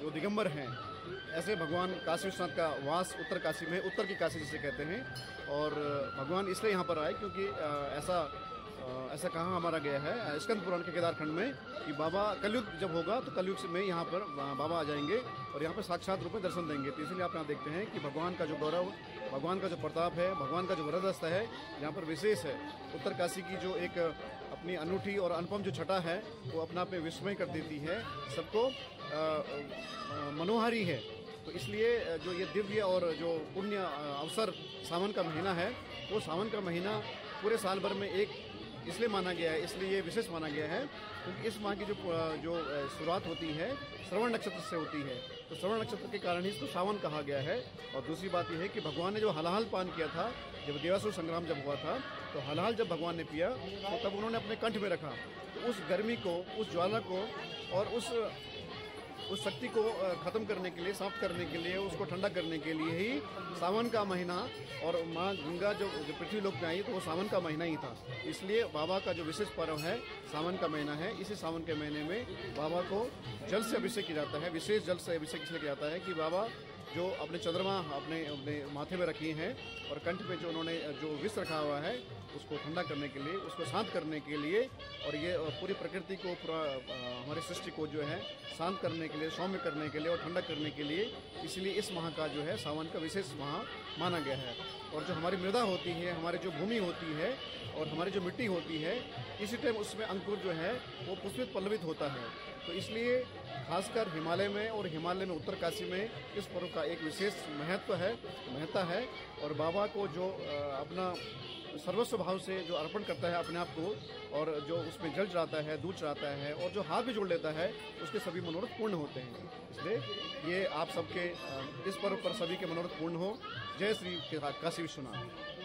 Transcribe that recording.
जो दिगंबर हैं, ऐसे भगवान काशी विश्वनाथ का वास उत्तर काशी में, उत्तर की काशी जिसे कहते हैं, और भगवान इसलिए यहाँ पर आए क्योंकि ऐसा ऐसा कहा हमारा गया है, स्कंद पुराण के केदारखंड में कि बाबा कलयुग जब होगा तो कलयुग में यहाँ पर बाबा आ जाएँगे और यहाँ पर साक्षात रूप में दर्शन देंगे। तो इसलिए आप यहाँ देखते हैं कि भगवान का जो गौरव, भगवान का जो प्रताप है, भगवान का जो वरदस्त है, यहाँ पर विशेष है। उत्तर काशी की जो एक अपनी अनूठी और अनुपम जो छटा है, वो अपना में विस्मय कर देती है सबको। मनोहारी है। तो इसलिए जो ये दिव्य और जो पुण्य अवसर सावन का महीना है, वो सावन का महीना पूरे साल भर में एक इसलिए माना गया है, इसलिए ये विशेष माना गया है, क्योंकि इस माह की जो जो शुरुआत होती है, श्रवण नक्षत्र से होती है। तो श्रवण नक्षत्र के कारण ही इसको सावन कहा गया है। और दूसरी बात यह है कि भगवान ने जो हलाहल पान किया था, जब देवासुर संग्राम जब हुआ था तो हलाहल जब भगवान ने पिया तो तब उन्होंने अपने कंठ में रखा। तो उस गर्मी को, उस ज्वाला को और उस उस शक्ति को खत्म करने के लिए समाप्त करने के लिए उसको ठंडा करने के लिए ही सावन का महीना और माँ गंगा जो, जो पृथ्वी लोक में आई तो वो सावन का महीना ही था। इसलिए बाबा का जो विशेष पर्व है सावन का महीना है। इसी सावन के महीने में बाबा को जल से अभिषेक किया जाता है। विशेष जल से अभिषेक किया जाता है कि बाबा जो अपने चंद्रमा अपने अपने माथे में रखी हैं और कंठ पे जो उन्होंने, जो विष रखा हुआ है, उसको ठंडा करने के लिए, उसको शांत करने के लिए और ये पूरी प्रकृति को, पूरा हमारी सृष्टि को जो है, शांत करने के लिए, सौम्य करने के लिए और ठंडा करने के लिए इसलिए इस माह का जो है, सावन का विशेष माह माना गया है। और जो हमारी मृदा होती है, हमारी जो भूमि होती है और हमारी जो मिट्टी होती है, इसी टाइम उसमें अंकुर जो है, वो पुष्पित पल्लवित होता है। तो इसलिए खासकर हिमालय में और हिमालय में उत्तर काशी में इस पर्व का एक विशेष महत्व है, महत्ता है और बाबा को जो अपना सर्वस्व भाव से जो अर्पण करता है अपने आप को और जो उसमें जल चढ़ाता है, दूध चढ़ाता है और जो हाथ भी जोड़ लेता है, उसके सभी मनोरथ पूर्ण होते हैं। इसलिए ये आप सबके इस पर्व पर सभी के मनोरथ पूर्ण हो। जय श्री काशी विश्वनाथ।